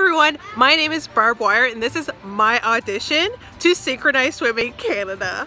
everyone, my name is Barb Wire and this is my audition to Synchronized Swimming Canada.